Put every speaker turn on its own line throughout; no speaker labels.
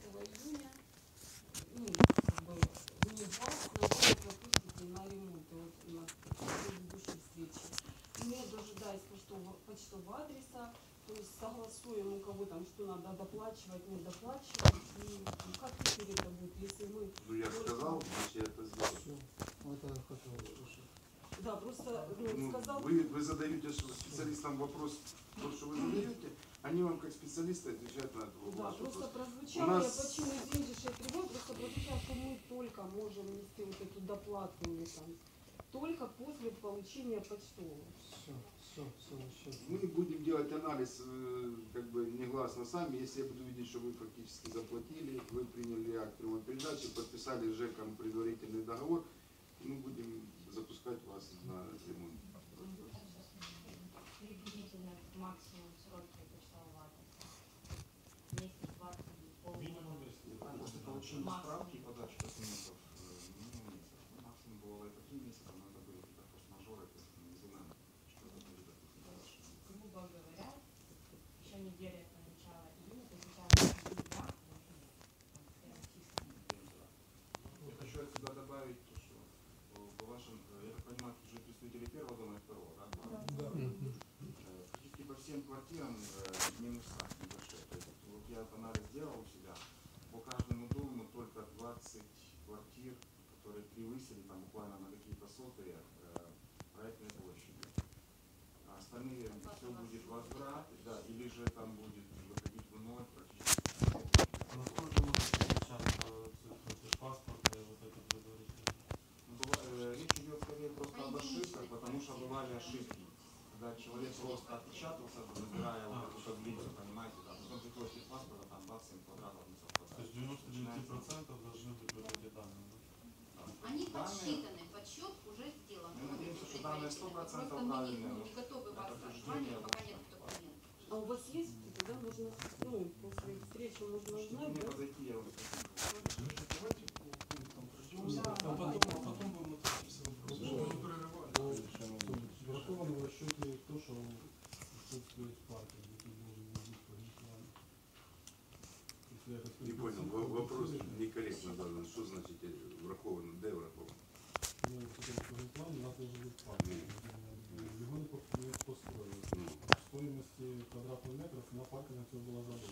июня, ну, как бы, не вас, на город пропустите на ремонт, и вот на предыдущей встрече. И не дожидаясь почтового, почтового адреса, то есть согласуем, у кого там что надо доплачивать, не доплачивать, и как теперь это будет, если мы
Ну, я сказал, значит, я это сделал.
Это хотел услышать.
Да, просто ну,
Ну,
сказал.
вы, вы задаете что специалистам вопрос, то, что вы задаете, они вам как специалисты отвечают на этот
Да,
ваш
просто
вопрос.
прозвучало,
У нас-
я почему извините, что я просто прозвучало, что мы только можем нести вот эту доплату или там, только после получения почтового.
Все, все, все, сейчас.
Мы будем делать анализ э, как бы негласно сами. Если я буду видеть, что вы фактически заплатили, вы приняли акт прямой передачи, подписали с ЖЭКом предварительный договор, мы будем запускать вас на ремонт.
приблизительно максимум сроки почтового адреса. Месяц, два, три,
Минимум
полгода.
месяц.
Получения
Максимум.
справки и подачи документов э, минимум месяц. Ну, максимум бывало по три месяца, но это были какие-то форс-мажоры, то есть не знаем, что это будет.
Грубо говоря, еще неделя до начала июня, то начало чисто.
Я хочу отсюда добавить, то, что э, по вашим, э, я так понимаю, тут же представители первого дома и второго, да?
Да.
Практически по всем квартирам минуса небольшие. То есть вот я анализ делал у себя. По каждому дому только 20 квартир, которые превысили там буквально на какие-то сотые э, проектной площади. А остальные все будет возврат, да, или же там будет выходить в ноль практически.
Насколько может сейчас цифры паспорта и вот это предварительно?
Ну, быва- э, Речь идет скорее просто об ошибках, потому что бывали ошибки. Когда человек просто отпечатался, набирая вот эту таблицу, понимаете, да, потом приходит паспорта, там 27 квадратов не
То
совпадает.
есть 99% должны быть вот эти данные, да?
Они подсчитаны, подсчет уже сделан.
Мы надеемся, что данные 100%
Просто мы не, ну, не готовы вас обзванивать, пока нет документов.
А у вас есть это, да, можно, ну, после встречи можно
Чтобы
узнать,
мне
да?
подойти, я вам скажу.
Давайте по пунктам пройдемся.
Да.
А потом, потом будем отвечать все вопросы.
Чтобы не прерывали.
Враховано в расчете то, что отсутствует парки, где ты должен ездить по рекламе. Если я как
Не понял, во- вопрос некорректно задан. Что значит э, враховано? Де враховано?
Ну, плане у нас должен быть парк. Его не по- не построили. Стоимости квадратных метров на паркинг все было заложено.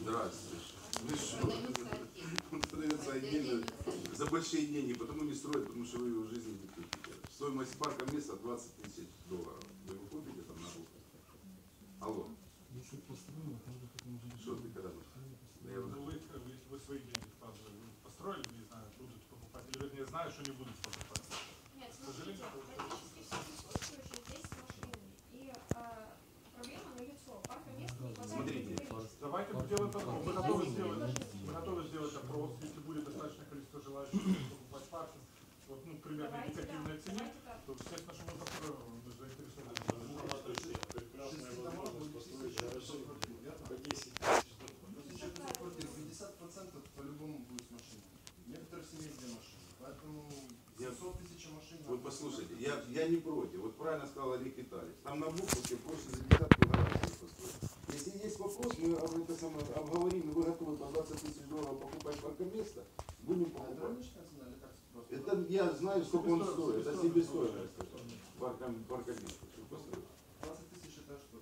Здравствуйте. Вы что? Продается отдельно за большие деньги, потому не строят, потому что вы его в жизни не купите. Стоимость парка места 20 тысяч долларов. Вы его купите там на руку? Алло,
Если построено, тогда как можно
что ты когда? Да я
Ну,
вот-
вы, если вы свои деньги вкладывали, вы построили, не знаю, будут покупать, или вернее, знаю, что не будут покупать.
Нет,
К сожалению,
смотрите, практически все присутствующие здесь с машинами. И а, проблема налицо. Парка мест не хватает.
Смотрите,
категорически.
Давайте сделаем опрос. Мы готовы сделать, мы готовы сделать опрос, если будет достаточное количество желающих покупать парк, вот, ну, примерно
Давайте, да,
индикативной цене,
давайте так.
то, естественно, что мы прокурор заинтересованы.
Шести домов будет тысяча шестьсот квартир, верно?
По 10
Ну, тысяча шестьсот квартир, 50% по-любому будет с машиной. В некоторых семей две машины. Поэтому
Я-
700 тысяч машин.
Вы послушайте, я, я не против. Вот правильно сказал Олег Витальевич. Там на Буковке проще за десятку гарантий построить. Если есть вопрос, мы об это самое обговорим, вы готовы по 20 тысяч долларов покупать паркоместо, будем
А это
покупать.
просто?
Это я знаю, сколько он стоит. Это себестоимость. Парком- Паркоместо. чтобы построить.
20 тысяч это что?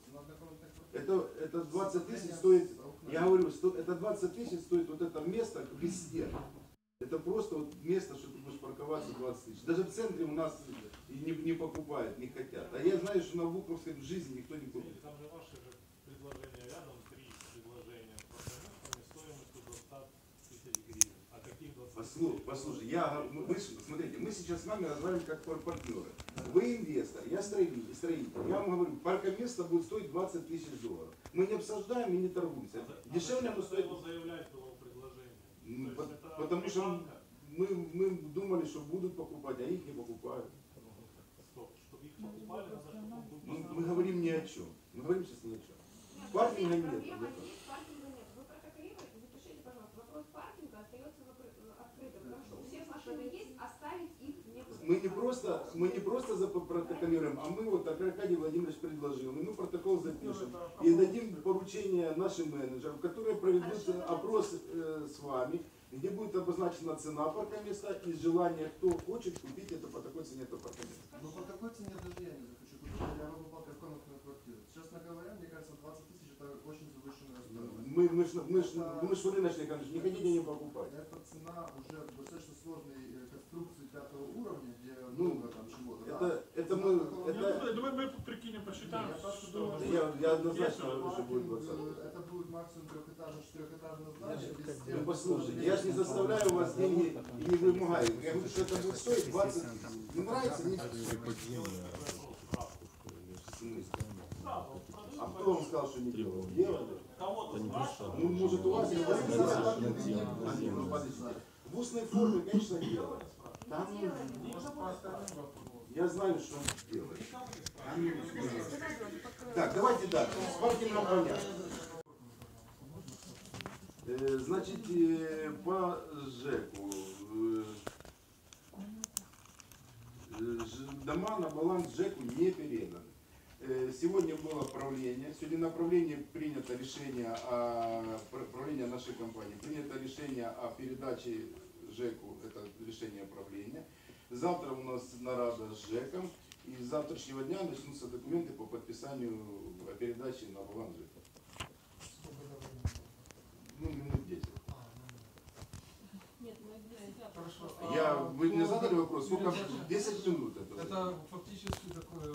Это, это 20 тысяч стоит, я говорю, сто- это 20 тысяч стоит вот это место без стен. Это просто вот место, что ты будешь парковаться 20 тысяч. Даже в центре у нас и не, не покупают, не хотят. А я знаю, что на Буковской в жизни никто не купит.
Там же ваши же предложения рядом, три предложения с паркоместами стоимостью до 100 тысяч гривен. А каких 20
Послушай, послушай, я, мы, смотрите, мы сейчас с вами разговариваем как пар- партнеры. Вы инвестор, я строитель, строитель. Я вам говорю, паркоместо будет стоить 20 тысяч долларов. Мы не обсуждаем и не торгуемся. Дешевле оно стоит,
его заявлять было То
по- потому что мы, мы думали, что будут покупать, а их не покупают.
Стоп, чтобы их покупали, надо, чтобы он был
Мы,
поставлен.
мы говорим ни о чем. Мы говорим сейчас ни о чем.
Нет,
Паркинга нет,
Проблема есть, паркинга нет. Вы протоколируете, запишите, пожалуйста. Вопрос паркинга остается открытым, потому что у всех машины есть, оставить их не
Мы не просто, мы не просто запротоколируем, а мы вот, как Аркадий Владимирович предложил, и мы протокол запишем. И дадим поручение нашим менеджерам, которые проведут опрос э, с вами, где будет обозначена цена паркоместа и желание, кто хочет купить это по такой цене, это паркоместо.
Такой цене даже я не захочу купить, я бы попал в комнатную квартиру. Честно говоря, мне кажется, 20 тысяч это очень завышенная стоимость.
Мы, мы, ж- мы, ж- мы, ж рыночные, конечно, не хотите не покупать.
Это цена уже достаточно сложной э, конструкции пятого уровня, где
Ну,
много?
Это, это мы, это,
ну, Давай мы прикинем, посчитаем.
Я
что
думаю,
я, я однозначно что будет 20.
Паркинг, э, Это будет максимум трехэтажное, четырехэтажное здание.
Ну послушайте, я же не заставляю вас деньги и не вымогаю. Я говорю, что это будет стоить 20 тысяч. Не нравится, не А кто вам сказал, что не делал? Делали. Ну, может, у вас есть Ну. В устной форме, конечно, делали. Там, я знаю, что он делает. Так, давайте дальше. С паркингом понятно. Значит, э, по ЖЭКу. э, э, Дома на баланс ЖЭКу не переданы. Сегодня было правление, сегодня на правлении принято решение, о, пр- правление нашей компании, принято решение о передаче ЖЭКу, это решение правления. Завтра у нас нарада с ЖЭКом, и с завтрашнего дня начнутся документы по подписанию о передаче на баланс ЖЭКа. Ну, минут 10.
Нет, мы я
Хорошо.
Я,
А
вы мне задали вопрос, сколько?
Юрий
10 минут это.
Это фактически такое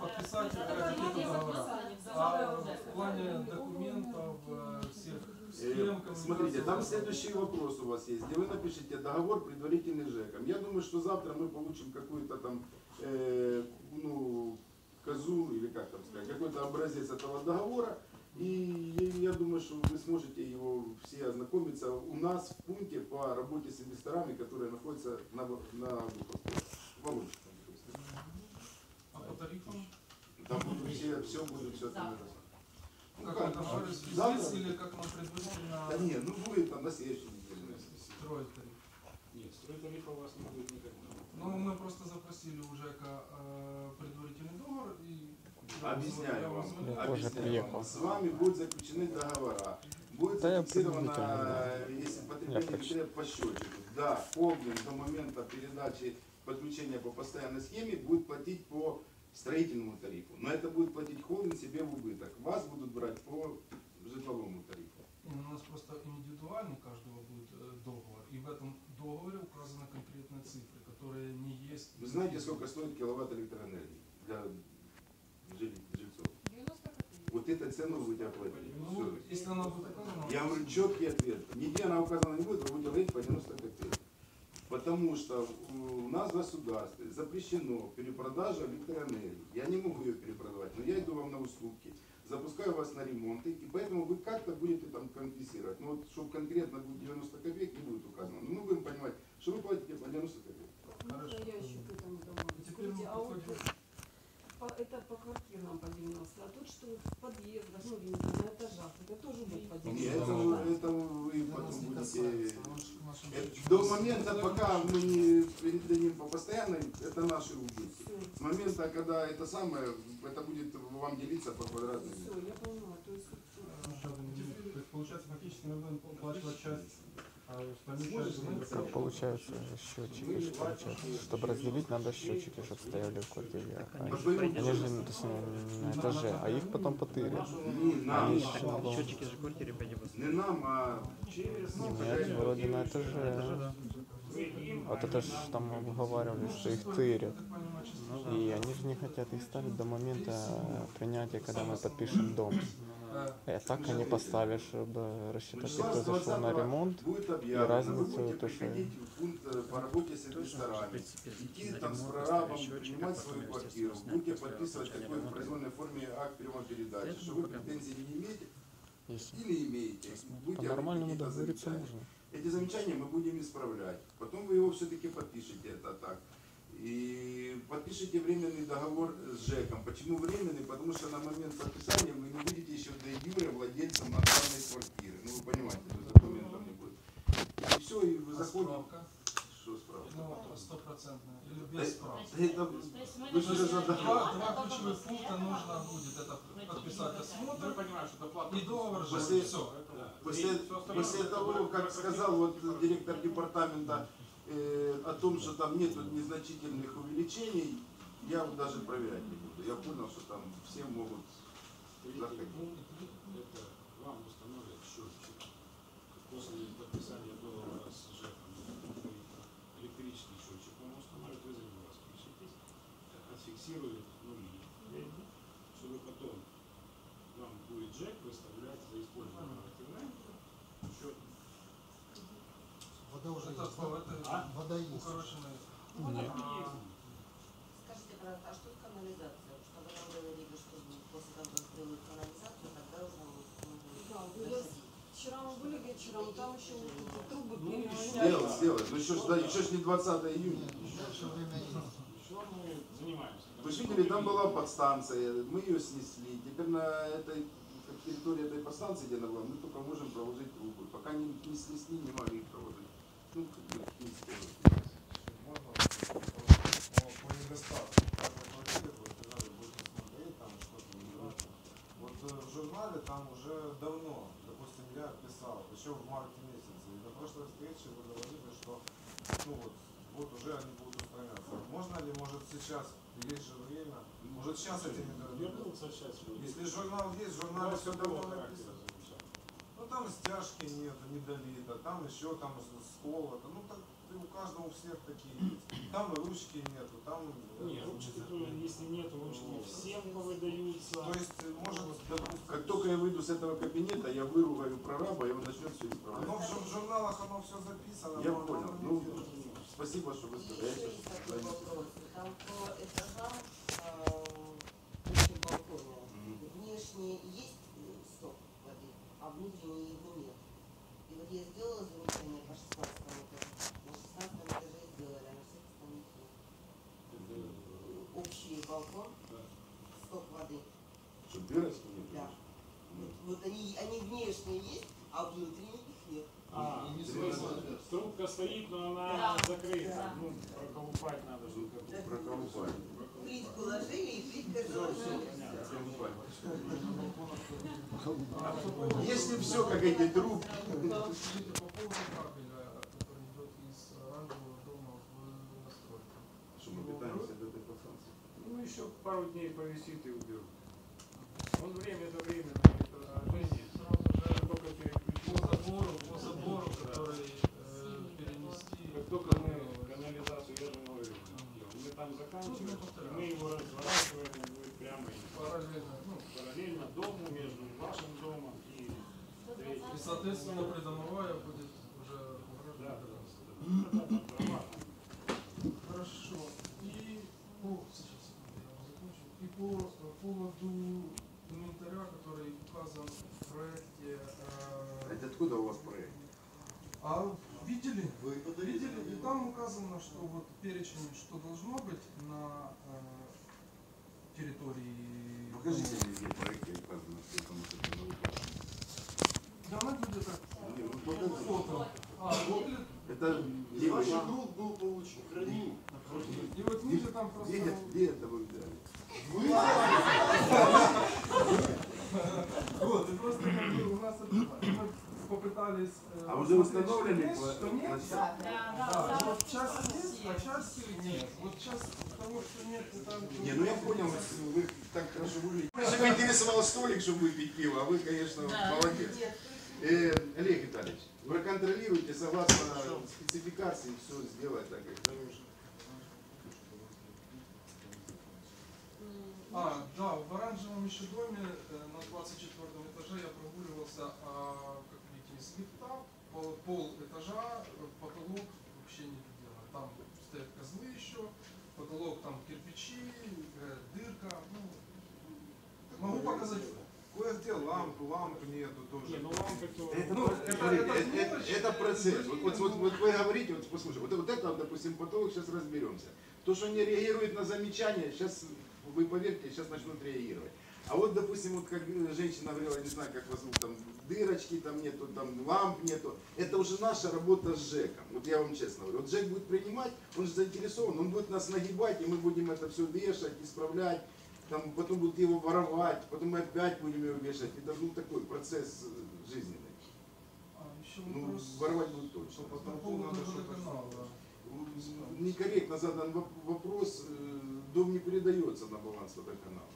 подписание А в плане документов, э, всех
Э,
схем,
Смотрите, там следующий вопрос у вас есть, где вы напишите договор предварительный ЖЭКом. Я думаю, что завтра мы получим какую-то там, э, ну, козу, или как там сказать, какой-то образец этого договора. И я- думаю, что вы сможете его все ознакомиться у нас в пункте по работе с инвесторами, которые находятся на, на. Володьевском.
А по тарифам?
Там будут все, все будет все там. Ну,
Как
как,
это
а,
здесь или как нам предварительно
Да нет, ну будет там на следующей неделе.
строить тариф?
Нет, стройтарифа у вас не будет никогда.
Ну, мы просто запросили у ЖЭКа э, предварительный договор и...
Объясняю
Я
вам, объясняю вам. С вами будут заключены договора. Будет
Да
зафиксировано, если потребление по счетчику. Да, холдинг до момента передачи подключения по постоянной схеме будет платить по строительному тарифу. Но это будет платить холдинг себе в убыток. Вас будут брать по житловому тарифу.
Не, ну, У нас просто индивидуальный каждого будет э, договор, и в этом договоре указаны конкретные цифры, которые не есть...
Вы знаете, сколько стоит киловатт электроэнергии для жильцов?
90 копеек.
Вот эту цену вы будете оплатить.
Ну, если она будет указана...
Я говорю четкий ответ. Нигде она указана не будет, вы будете говорить по 90 копеек. Потому что у нас в государстве запрещено перепродажа электроэнергии. Я не могу ее перепродавать, но я иду вам на уступки, запускаю вас на ремонты, и поэтому вы как-то будете там компенсировать. Но вот, чтобы конкретно будет 90 копеек, не будет указано. Но мы будем понимать, что вы платите по 90 копеек.
Хорошо.
А
теперь
мы подходим по, это по квартирам поднимался, а тут что в подъездах, ну, на этажах, это тоже будет подниматься. Нет, это,
это вы потом будете...
Э,
до момента, пока мы не передадим по постоянной, это наши убытки. С момента, когда это самое, это будет вам делиться по квадратным.
Все, я поняла. То есть...
Э, ну, получается, фактически мы будем оплачивать часть
как получается счетчики, что получается? Чтобы разделить, надо счетчики, чтобы стояли в квартире. А Они они же ну, то есть, на этаже, а их потом
нам,
Они дом.
Счетчики же в квартире пойди
не нам, а
Нет, вроде на этаже. Вот это же там обговаривали, что их тырят. И они же не хотят их ставить до момента принятия, когда мы подпишем дом. А так они поставят, чтобы рассчитать, кто зашел на
20
ремонт.
будет
И
объявлено, вы
разницу,
будете
то, что-
приходить в пункт э, по работе с инвесторами, идти там с прорабом, принимать свою квартиру, будете подписывать такой в произвольной форме акт передачи, что вы претензий не имеете?
Если
или имеете, будете
по-нормальному
какие-то
договориться можно.
Эти замечания мы будем исправлять. Потом вы его все-таки подпишете, это так. И подпишите временный договор с ЖЭКом. Почему временный? Потому что на момент подписания вы не будете еще до юре владельцем на данной квартиры. Ну вы понимаете, то есть документов не будет. И все, и вы
А
заходите.
справка?
Что справка?
Ну, стопроцентная. Или без справки?
Это вы же.
Два, два ключевых пункта нужно будет. Это подписать осмотр
я понимаю, что доплата.
и договор
После-
же. Все.
После, после того, как сказал вот директор департамента э, о том, что там нет незначительных увеличений, я даже проверять не буду. Я понял, что там все могут заходить.
Это вам установят счетчик. После подписания договора с ЖЭКом электрический счетчик вам установят, вы за него распишитесь, отфиксируют нули, чтобы потом вам будет ЖЭК выставлять за использование альтернативы счет.
Уже это,
А?
вода есть. Укороченная.
Нет.
Скажите, пожалуйста, а что с канализацией? Что вы нам говорили, что после того, как сделают канализацию, тогда уже
да,
можно
вчера мы были вечером, там еще трубы
Ну,
переменяли.
Сделать, сделать. Ну еще ж, да, еще ж не 20 июня.
Еще мы занимаемся.
Вы же видели, там была подстанция, мы ее снесли. Теперь на этой территории этой подстанции, где она была, мы только можем проложить трубы. Пока не, не снесли, не могли их проложить.
Журнале там уже давно, допустим, я писал, еще в марте месяце, и на прошлой встрече вы говорили, что ну вот, вот уже они будут устраняться. Можно ли, может сейчас, есть же время, может сейчас эти?
Вернуться сейчас.
Если журнал есть, в журнале все давно написано. Ну там стяжки нет, не долито, там еще там сколото. Ну так у каждого у всех такие есть. Там и ручки нету, там. э,
Нет, ручки, то, если нет, ручки всем выдаются.
То есть, э, может, допустим,
Как только я выйду с этого кабинета, я выругаю прораба, и он начнет все исправлять.
оно в жур- журналах оно все записано.
Я
но
понял.
не
Ну, спасибо, что вы сказали.
Еще есть такой вопрос. Там по этажам э. Внешне есть э, а внутренне его нет. И вот я сделала замечание по 16 этажу. На 16 этаже сделали, а на всех остальных нет. Общий балкон, сток воды.
Что, не
Да. Вот, вот они, они внешне есть, а внутренне их нет.
А,
И не
трубка стоит, но она
Да,
закрыта.
да.
Ну, проколупать надо же.
Проколупали.
Плитку ложили и плитка
понятно.
Если все как эти подстанции.
Ну, еще пару дней повисит и уберут. Он время до времени предложение. Сразу только
По
переключить.
забору, по забору, который э, перенести.
Как только мы канализацию, я же говорю, мы там заканчиваем, и мы его разворачиваем
Параллельно. Ну,
параллельно дому, между вашим домом и третьим.
и, соответственно, придомовая будет уже
Да,
да.
да.
Хорошо. И по, сейчас, я закончу. И по э, поводу инвентаря, который указан в проекте. э,
Это откуда у вас проект?
А видели? Вы видели? И там указано, что вот перечень, что должно быть на э, территории.
Покажите мне где проект, я указано, что это может быть.
Да, она где-то
Не, ну.
А,
Это девочки.
ваш
друг был получен. Храни.
И вот ниже там просто...
Где, где это вы взяли?
Вот, и просто у нас это, мы попытались... э,
А уже установлены
есть, что нет.
Да,
Да, вот часть есть, а часть нет. Вот часть того, что нет, это...
Не, ну я понял, вы так хорошо выглядите. Мне интересовал столик, чтобы выпить пиво, а вы, конечно, молодец. Э, Олег Витальевич, вы контролируете согласно спецификации все сделать так, как
А, да, в оранжевом еще доме э, на 24 этаже я прогуливался, а, как из лифта, пол, пол этажа, потолок вообще не доделан. Там стоят козлы еще, потолок там кирпичи, э, дырка, ну, могу показать.
Кое-где лампы, лампы нету тоже.
Не, ну лампы то...
Это,
Ну,
это,
это-
это,
это
это- процесс. Вот, вот, вот, вот вы говорите, вот послушай, вот, вот это, допустим, потолок, сейчас разберемся. То, что они реагируют на замечания, сейчас, вы поверьте, сейчас начнут реагировать. А вот, допустим, вот как женщина говорила, не знаю, как вас зовут, там дырочки там нету, там ламп нету. Это уже наша работа с ЖЭКом. Вот я вам честно говорю. Вот ЖЭК будет принимать, он же заинтересован, он будет нас нагибать, и мы будем это все вешать, исправлять. Там, потом будут его воровать, потом мы опять будем его вешать. Это ну, такой процесс э, жизненный.
А,
Ну, воровать будет точно.
по поводу водоканала.
Некорректно задан воп- вопрос, э, дом не передается на баланс водоканала.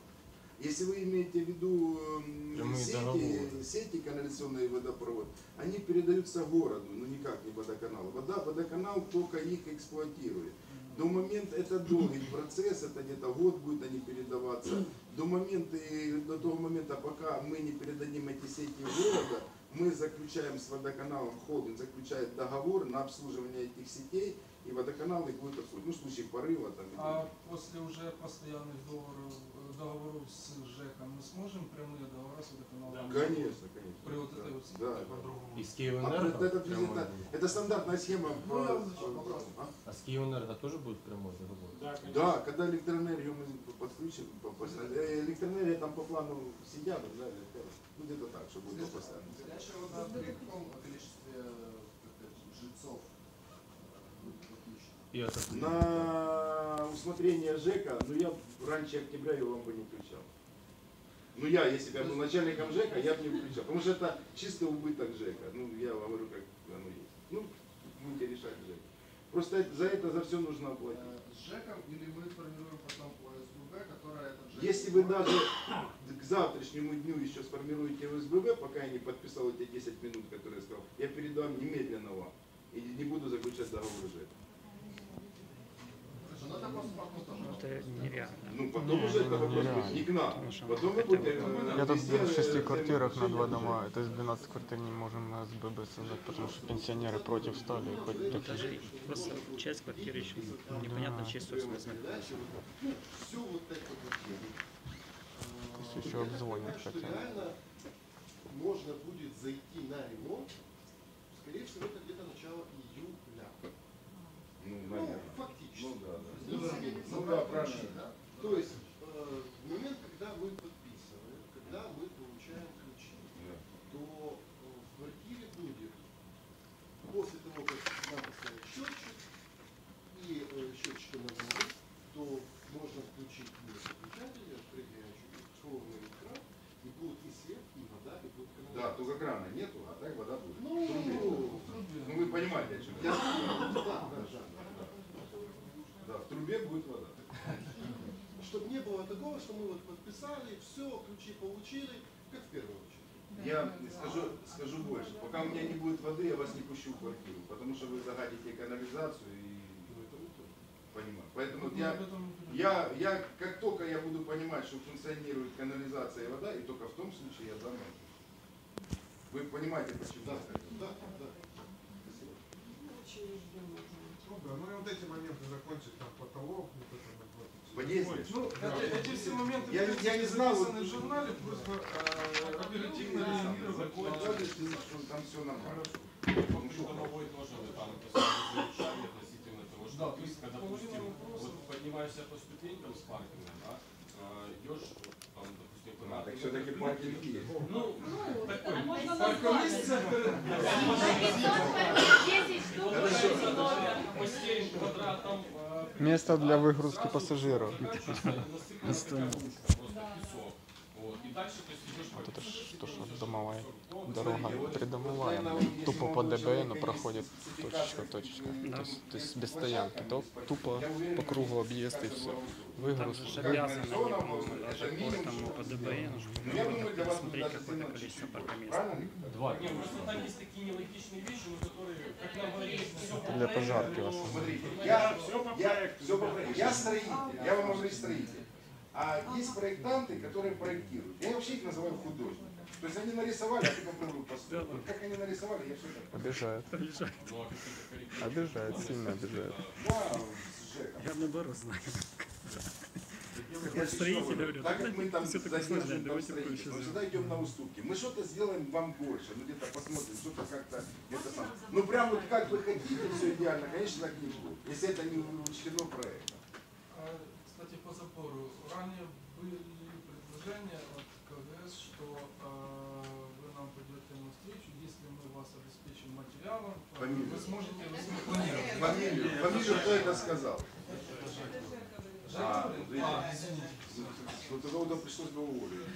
Если вы имеете в виду эм,
Прямые
сети,
договоры.
сети канализационный водопровод, они передаются городу, но никак не водоканал. Вода, водоканал только их эксплуатирует. До момента это долгий процесс, это где-то год будет они передаваться. До момента, и до того момента, пока мы не передадим эти сети города, мы заключаем с водоканалом, холдинг заключает договор на обслуживание этих сетей, и водоканал их будет обслуживать. Ну, в случае порыва там.
А после уже постоянных договоров, договоров с ЖЭКом мы сможем прямые договора с водоканалом?
Конечно, конечно.
При вот этой вот
Да.
И с
А,
Киевэнерго
это, это, это, это стандартная схема.
Ну,
по-
я
а?
А с Киевэнерго тоже будет прямой договор?
Да, конечно.
Да, когда электроэнергию мы подключим, по- по- э, электроэнергия там по плану сентябрь, да, ну где-то так, чтобы было постоянно.
Горячая вода при каком количестве жильцов?
И это
На усмотрение ЖЭКа, ну я раньше октября его вам бы не включал. Ну я, если бы я был начальником ЖЭКа, я бы не включал. Потому что это чистый убыток ЖЭКа. Ну я вам говорю, как оно есть. Ну, будете решать ЖЭК. Просто это- за это за все нужно оплатить.
Э, С ЖЭКом или мы формируем потом по СББ, которая этот ЖЭК...
Если вы даже к завтрашнему дню еще сформируете ОСББ, пока я не подписал эти 10 минут, которые я сказал, я передам немедленно вам. И не буду заключать договор ЖЭК.
Ну, это
Это нереально.
Ну, потом
Не,
уже это
не,
вопрос
нереально.
будет не к нам. Потом будете...
бы-
э,
Я тут в шести
э,
квартирах на два дома,
ЖЭКа.
то есть 12 квартир не можем на СББ создать, потому что пенсионеры против стали, и хоть так
Даже просто часть квартиры еще непонятно, чьей собственность находится.
Это.
То есть еще обзвонят хотя.
реально можно будет зайти на ремонт, скорее всего, это где-то начало июля.
Ну,
Ну,
наверное.
фактически.
Ну, да, да.
Ну,
Ну,
заметь,
ну, да, правильно.
ключи, да? То есть, э, в момент, когда мы подписываем, когда мы получаем ключи, то э, в квартире будет, после того, как нам поставят счетчик, и э, счетчик наборы, то можно включить выключатель, открыть условный экран, и будет и свет, и вода, и будет
Да, только крана нету, а так вода будет.
Ну.
Ну вы понимаете, о чем я.
Да, да, да.
Трубе будет вода.
Чтобы не было такого, что мы вот подписали, все, ключи получили, как в первую очередь.
Я скажу, скажу больше. Пока у меня не будет воды, я вас не пущу в квартиру, потому что вы загадите канализацию и понимаю. Поэтому вот я, я, я, как только я буду понимать, что функционирует канализация и вода, и только в том случае я дам. Вы понимаете, почему?
Да, да, да.
Очень
Ну да, ну и вот эти моменты закончить, там потолок, вот это вот. вот.
Подъезде?
Ну, это- эти все моменты
Я- я не знал, вот-
записаны в журнале, просьба э, оперативно реагировать.
Там все нормально.
Домовой тоже вы там замечание относительно того, что
Да,
то есть, когда, допустим, вот поднимаешься по ступенькам с паркинга, да, э, идешь
А, так все-таки паркинг есть.
Ну, такой,
можно
Паркомісця
э,
Место для выгрузки пассажиров.
Просто песок. Вот. И дальше, то есть, идешь по
Вот это ж то, что домовая дорога придомовая, блин. тупо по ДБН проходит точечка, точечка. То есть, то есть без стоянки, то тупо по кругу объезд и все.
Там
Выгруз.
же обязаны, они, по-моему, даже портом по ДБН,
Ну, я думаю, для вас
посмотреть
будет
какое-то количество паркомест.
Правильно?
Два. Нет, просто там есть такие нелогичные вещи, но которые, как нам говорили, все
Для пожарки вас.
Смотрите, я, я, все по проекту. я строитель, я вам говорю строитель. А есть проектанты, которые проектируют. Я вообще их называю художниками. То есть они нарисовали, а ты попробуй построить. Как они нарисовали, я все так.
Обижает. Обижает, сильно обижает.
Да, с Жеком.
Я наоборот знаю.
Я
строитель,
говорю, так как мы там
все давайте проще
мы всегда идем на уступки. Мы что-то сделаем вам больше, ну где-то посмотрим, что-то как-то где-то сам. Ну прям вот как вы хотите, все идеально, конечно, так не будет. Если это не учтено проектом.
По запору. Ранее были предложения от КГС, что э, вы нам пойдете навстречу, если мы вас обеспечим материалом,
Фамилию.
вы сможете планировать.
Фамилию, фамилию кто это сказал? А,
а.
Ну тогда вот пришлось бы уволить.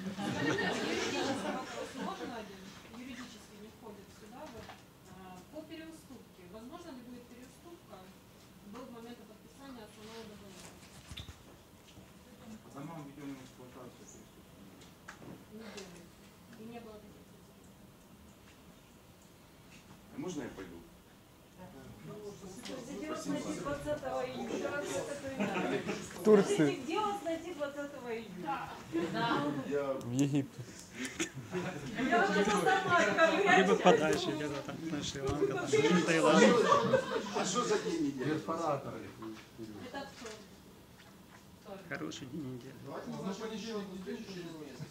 Можно один? Юридически не входит сюда. А, По переуступке. Возможно ли будет переуступка до момента подписания основного договора?
По домам введенной в эксплуатацию
Не делали. И не было таких процедур.
Можно я пойду?
Где вас найти 20 июня? Раз это криминал.
В Турции.
Где вас найти 20 июня?
Я
В Египте.
Либо подальше, где-то там, на Шри-Ланка, там, Таиланд.
А что за день недели?
Это кто?
Хороший день недели.
На понедельник не день, через месяц.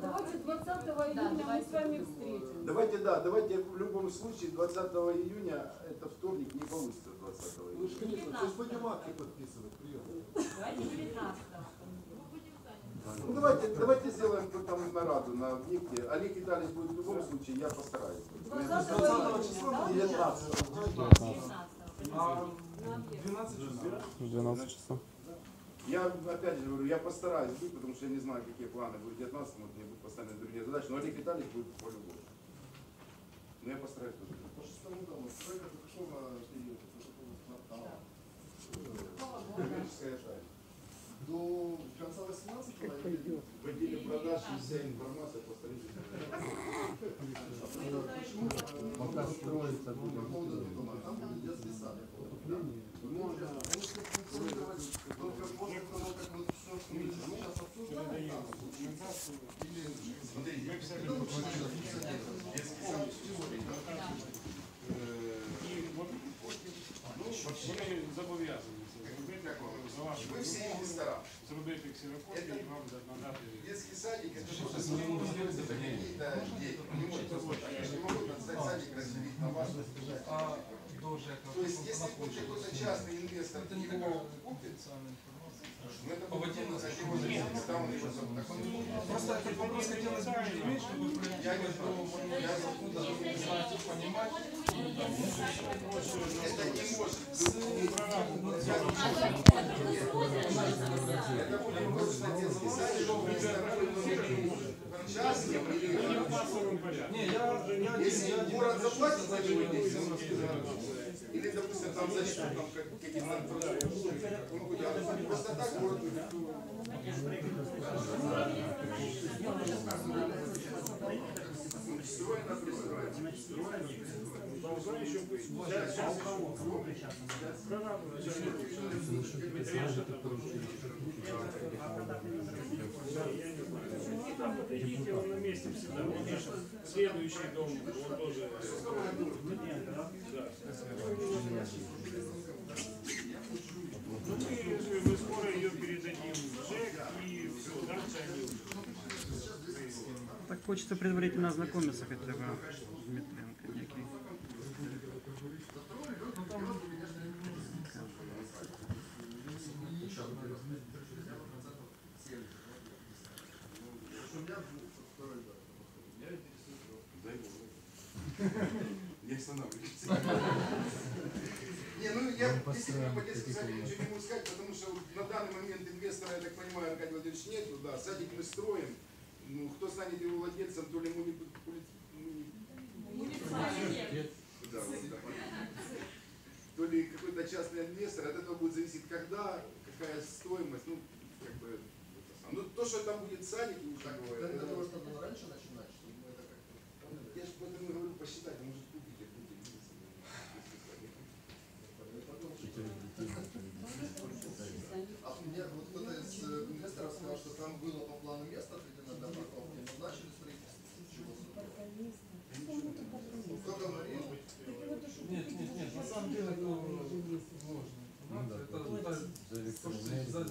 Давайте 20 июня мы с вами встретимся.
Давайте, да, давайте в любом случае 20 июня, это вторник, не получится 20 июня.
Конечно, то есть будем акты подписывать, прием.
Давайте 19
Ну давайте, давайте сделаем там нараду на объекте. Олег Витальевич будет в любом случае, я постараюсь.
20
числа
июня,
будет
да?
19
А 12 часов.
12 часов.
Я опять же говорю, я постараюсь быть, потому что я не знаю, какие планы будут в 19 вот мне будут поставлены другие задачи, но Олег Витальевич будет по-любому. Но я постараюсь тоже.
По шестому дому. Проект пришел на. До конца 18 или
В отделе продаж вся информация по строительству.
Пока строится дома, там будет детский сад я помню. Можно, он функционировать только после того, как мы все, что мы сейчас обсуждаем, там, документацию или...
Смотрите,
Ну, лучше
детский сад,
І от, ну, вони зобов'язані це зробити, за вашу
Вы все
вимогу,
инвестора.
зробити ксерокопію і вам надати.
Детский садик, это просто не может быть какие-то дети. Не может быть.
ЖЭКа
То есть, если какой-то частный инвестор
Это
его купит, ну ну, как его не будет.
Просто этот вопрос хотелось бы иметь, чтобы
Я не
понимать.
Это не может. Это будет просто частным или
Не, я, я один, я один
город заплатит за него
я
или, допустим, там за счет там, как- а просто так город Строено, пристроено.
Идите, он на месте всегда. Вот наш следующий дом, он тоже. Ну, мы, мы скоро ее передадим в ЖЭК и все, дальше они
Так хочется предварительно ознакомиться хотя бы Дмитриенко некий.
Не останавливайтесь. Не, ну я действительно по детскому садику ничего не могу сказать, потому что вот на данный момент инвестора, я так понимаю, Аркадий Владимирович нету, да, садик мы строим. Ну, кто станет его владельцем, то ли ему не будет да. То ли какой-то частный инвестор, от этого будет зависеть, когда, какая стоимость, ну, как бы, ну, то, что там будет садик, не так говорю.
Тогда
это-
вас надо было раньше начинать, чтобы мы это как-то.
Я же поэтому говорю, посчитать, может купить, а купить бизнес.
А мне вот кто-то из э, инвесторов сказал, что там было по плану место отведено для парковки, но начали строительство. Чего Кто говорил?
Нет, нет, нет, на самом деле это да?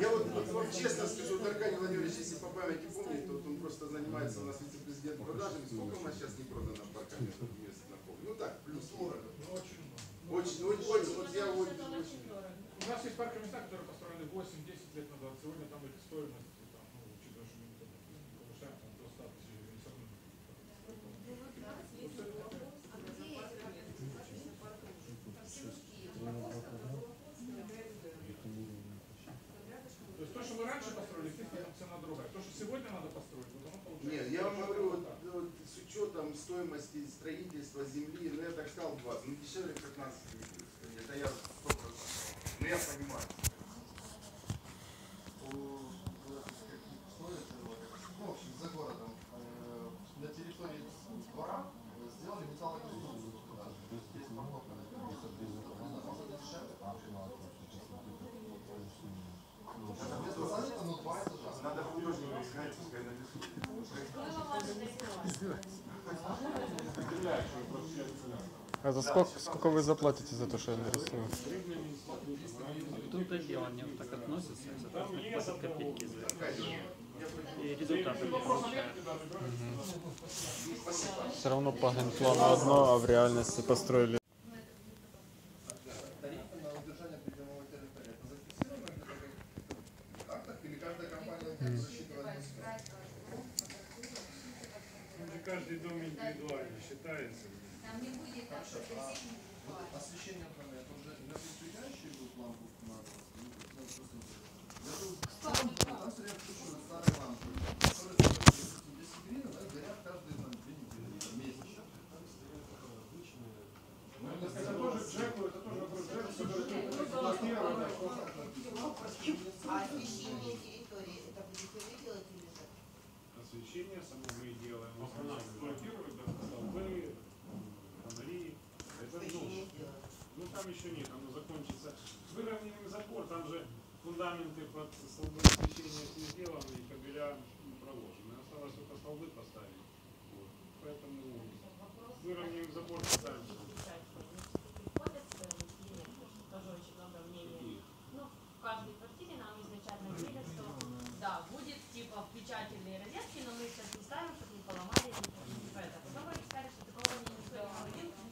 Я вот, вам честно скажу, Аркадий Владимирович, если по памяти помнит, то вот он просто занимается у нас вице-президент продажами. Сколько у нас сейчас не продано паркоместных мест на поле? Ну так, плюс 40.
Очень много.
Очень, ну, очень, вот я вот...
У нас есть парки места, которые построены 8-10 лет назад. Сегодня там их стоимость, там, ну, учитывая, что мы там не повышаем там, до 100 тысяч гривен, все равно. То есть то, что мы раньше построили, естественно, там цена другая. То, что сегодня надо построить, вот оно получается.
Нет, я вам
Что-то
говорю,
вот
вот,
так.
вот с учетом стоимости строительства земли, ну я так сказал 20, ну дешевле 15 не будет. Это я 100%. Ну я понимаю.
Ну, в общем, за городом, э, на территории двора э, сделали металлоконструкцию. Здесь парковка, может дешевле?
Надо художнику сказать, пускай нарисует.
А за сколько, сколько вы заплатите за то, что я нарисую?
Тут и дело не так относится, и, соответственно, платят копейки за это. И результаты не получают.
Все равно по генплану одно, а в реальности построили.
Тарифы на удержание придомовой территории. Это зафиксировано где-то в актах или каждая компания будет засчитывать?
Ну, каждый дом считается.
Там не будет так, что
а вот освещение это уже для предпринимающих будут лампы устанавливаться? Ну, просто интересно. Я тут там все время включу старые лампы, которые стоят, допустим, 10 гривен, а горят каждые там, две недели, там, месяц. Ну, это
Это тоже Джеку, это тоже вопрос Джеку, который эксплуатировал, да, что
А освещение территории, это будете вы делать или же?
Освещение само мы и делаем.
У нас эксплуатируют, да, столбы, фонари. Это
Что еще
ну,
не сделано?
Ну там еще нет, оно закончится. Выровненный забор, там же фундаменты под столбы освещения не сделаны и кабеля не проложены. Осталось только столбы поставить. Вот. Поэтому выровняем забор поставим.
Каждой квартире нам изначально говорили, что да, будет типа впечатательные розетки, но мы сейчас не ставим, чтобы не поломали, не, это. Потом сказали, что такого не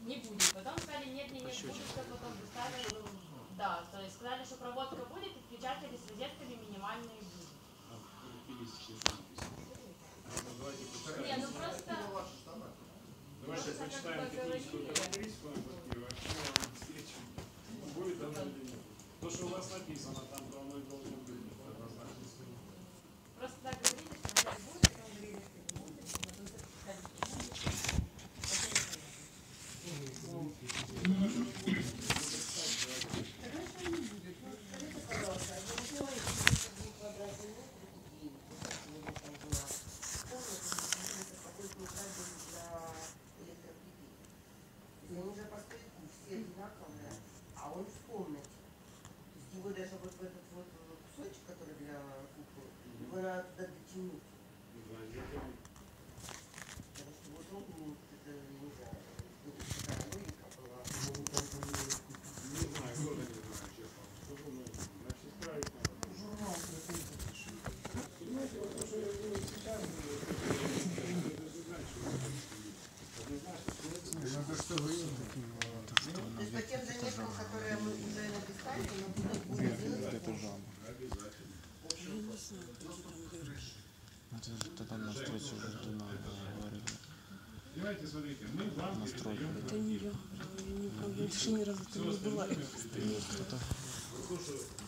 не будет. Потом сказали, нет, нет, нет, будет, потом доставили. Да, то есть сказали, что проводка будет, и впечатали с розетками минимальные будут.
Ну.
Не, ну просто...
Почитаем
бы
техническую характеристику что вам встречу? Будет оно или нет? То, что у вас написано, там то оно и должно быть. Однозначно.
Просто так говорили, что вначале будет, потом говорили, что не будет, потом сказали, что будет.
Хорошо, не будет. Ну, скажите, пожалуйста, а вот вы говорите, что будет квадратный метр и сегодня там была комната, где какой-то кабель для электроплиты. Если они уже построили
Давайте, смотрите, мы вам передаем
Это не я. Я не помню, я еще ни разу там не была.
Что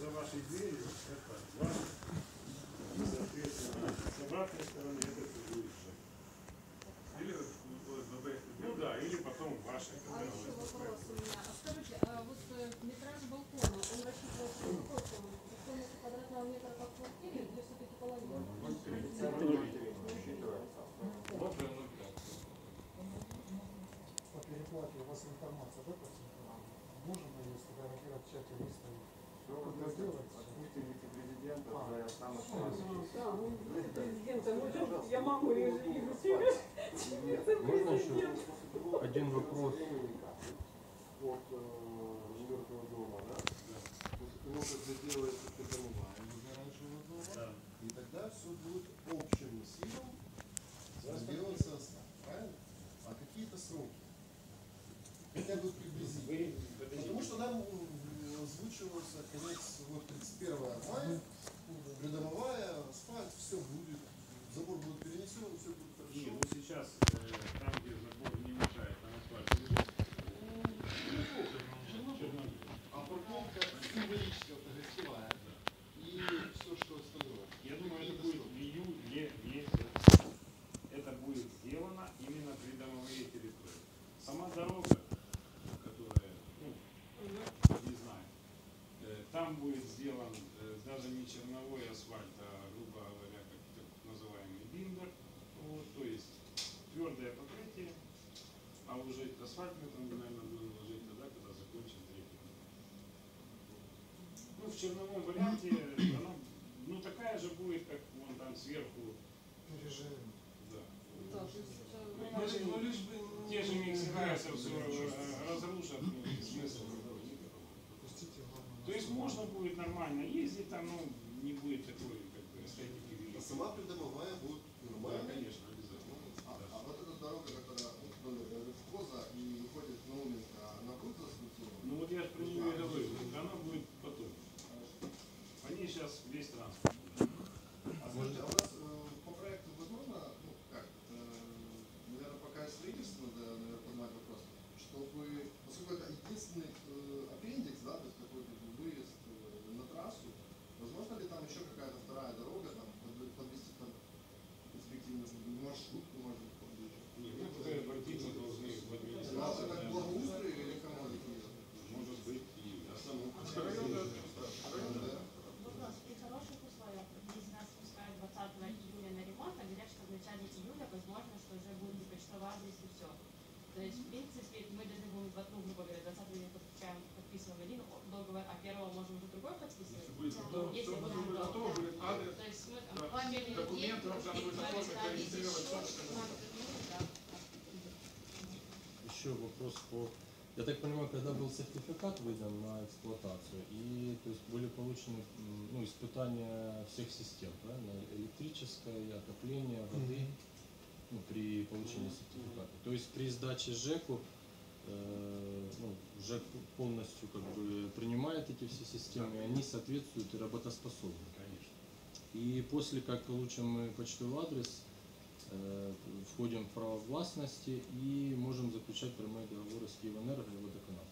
за вашей дверью, это ваш, и, соответственно, с обратной стороны это будет ЖЭК. Или ОСББ. Ну да, или потом ваша.
А еще вопрос у меня. А скажите, а вот э, метраж балкона, он рассчитывается на какой сумму? Стоимость квадратного метра по квартире или все-таки половина?
По переплате у вас информация, да, по всем каналам? Можем мы ее сфотографировать в чате выставить? Куда делать?
Будьте вице-президентом,
А.
да, я останусь
А,
Да, ну, президента, ну, я маму вижу, вижу тебя.
Можно еще один вопрос?
от э, мертвого дома, да? Того, как заделается придомовая возле оранжевого дома, и тогда все будет общим силам сделаться правильно? А какие-то сроки? Хотя бы приблизительно. Потому что нам озвучивался конец вот 31 мая, придомовая, асфальт, все будет, забор будет перенесен, все будет
Не,
хорошо.
ну сейчас э, там, где забор не мешает, там асфальт лежит. Чернобыль.
А парковка символическая, это гостевая. И все, что остальное.
Я думаю, это будет в июле месяце. Это будет сделано именно придомовые территории. Сама дорога, которая, ну, не знаю, э, там будет сделан э, даже не черновой асфальт, а, грубо говоря, как так называемый биндер. Вот, то есть твердое покрытие, а уже асфальт мы там, наверное, будем ложить тогда, когда закончим третий. Ну, в черновом варианте она, ну, такая же будет, как вон там сверху.
Режим.
Да.
Да, то есть
Ну,
Ну, лишь- ну, лишь бы
Те же все
не
разрушат, ну, смысл То есть можно будет нормально ездить, там, ну, не будет такой, как бы, эстетики
А сама придомовая будет
Да,
нормально.
конечно, обязательно.
А, а вот эта дорога, которая от Рыбхоза и выходит на Уменко, она будет заасфальтирована?
Ну вот я же про нее и говорю, она будет потом. По ней сейчас весь транспорт.
А скажите, а у нас э, по проекту возможно, ну как, э, наверное, пока строительство надо, наверное, поднимать вопрос, чтобы, поскольку это единственный э, аппендикс, да, то есть какой-то выезд э, на трассу, возможно ли там еще какая-то вторая дорога, там, под- подвести там перспективно маршрутку, может быть, поближе?
Не, мы пока обратиться должны в
Надо
администрацию.
как благоустрой или кому
Может быть, и основном.
Можно при хороших условиях, если нас пускают 20 июля на ремонт, а говорят, что в начале июля возможно, что уже будет и почтовый адрес и все. То есть, в принципе, мы должны будем, вот, ну, грубо говоря, 20 июля подключаем, подписываем один договор, а первого можем уже другой подписывать.
Если будет готово,
Если
всё
будет
будет готово,
готово.
будет адрес,
То есть мы там
да,
планировали
документы,
день,
вам надо будет
день,
оформить,
ставить
зарегистрировать,
счет,
собственно.
надо, ну, да.
Еще вопрос по... Я так понимаю, когда был сертификат выдан на эксплуатацию, и то есть были получены ну, испытания всех систем, правильно? Электрическое, отопление, воды ну, при получении сертификата. То есть при сдаче ЖЭКу э, ну, ЖЭК полностью как бы принимает эти все системы, и они соответствуют и работоспособны.
Конечно.
И после как получим мы почтовый адрес, входим в право властности и можем заключать прямые договоры с Киевэнерго и Водоканал.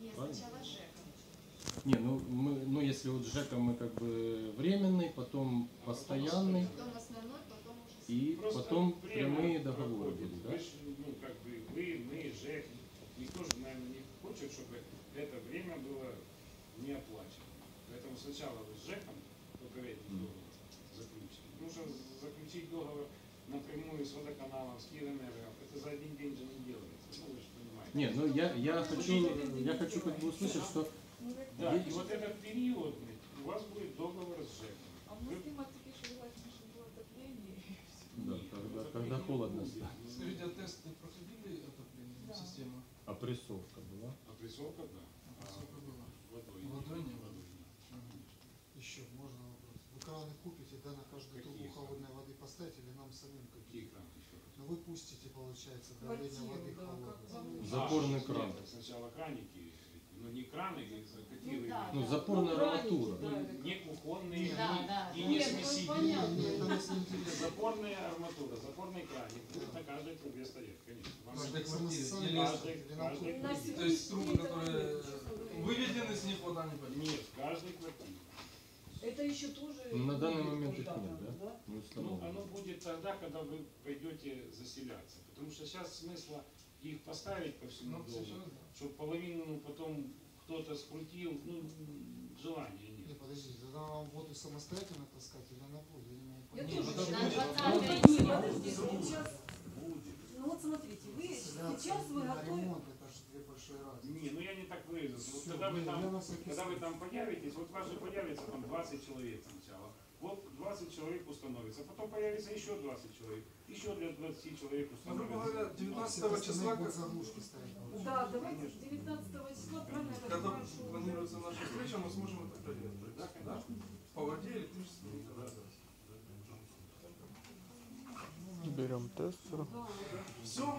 Нет,
Правильно?
сначала ЖЭКом.
Не, ну мы, ну если вот с ЖЭКом мы как бы временный, потом постоянный
Потом основной, потом уже...
и
Просто
потом прямые договоры
проходит.
будут, да?
Вы ну, как бы, вы, мы, ЖЭК, никто же, наверное, не хочет, чтобы это время было не оплачено. Поэтому сначала вы с ЖЭКом попередний договор заключите. Потому что заключить договор напрямую с водоканалом, с Киевэнерго, это за один день же не делается. Ну, вы же понимаете.
Не, ну я, я хочу, я хочу как бы услышать, что
Да, и вот этот период у вас будет договор с ЖЭКом.
А мы с ним отсеки желательно, чтобы было отопление.
да, когда, когда холодно станет.
Скажите, а тесты проходили отопление
Да.
системы?
Опрессовка была.
Опрессовка, да.
А сколько было?
Водой.
Водой не
Водой.
Еще можно вопрос. Вы краны купите, да, на каждую трубу поставить или нам самим
Какие краны?
Ну вы пустите, получается, давление воды
да,
холодной.
Запорный
А,
кран.
сначала краники, эти, ну Ну не краны, какие
Ну
вы
да,
Ну,
да.
запорная
Ну,
арматура.
да.
Ну, не кухонные,
Да,
и-
да,
и
да.
не
ну,
смесительные. Запорная арматура, запорный краник. будет на каждой трубе стоять, конечно.
Каждой квартире. То есть трубы, которые выведены с них вода не пойдет.
Нет, в каждой квартире.
Это еще тоже...
Ну, на данный момент их нет, да? Не
Ну,
установлено.
оно будет тогда, когда вы пойдете заселяться. Потому что сейчас смысла их поставить по всему
Ну,
дому,
да.
чтобы половину ну, потом кто-то скрутил, ну, желания нет.
Не, подождите, тогда вам воду самостоятельно таскать или она будет? Я не могу
Я
понять.
тоже
Ну,
считаю.
да,
Ну,
будет.
подождите, подождите, сейчас...
Будет.
Ну вот смотрите, вы сейчас вы
на две большие разницы.
Не, ну я не так выразился. Вот когда вы там, когда вы там появитесь, вот вас же появится там 20 человек сначала. Вот 20 человек установится, потом появится еще 20 человек, еще для 20 человек
Ну, грубо
установится.
говоря, 19 числа, как,
заглушки стоять.
Да, давайте 19 числа, правильно
когда планируется наша встреча, мы сможем это проверить.
Да, конечно.
По воде, электричеству и так далее.
Берем тестер.
Все?